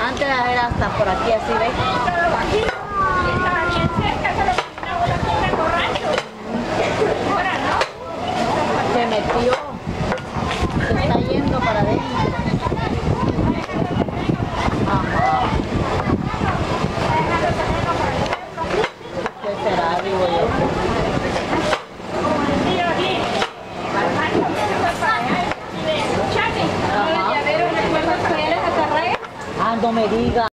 Antes era hasta por aquí así, ¿ves? No. Se metió. Se está yendo para adentro. ¿Qué será? No me diga.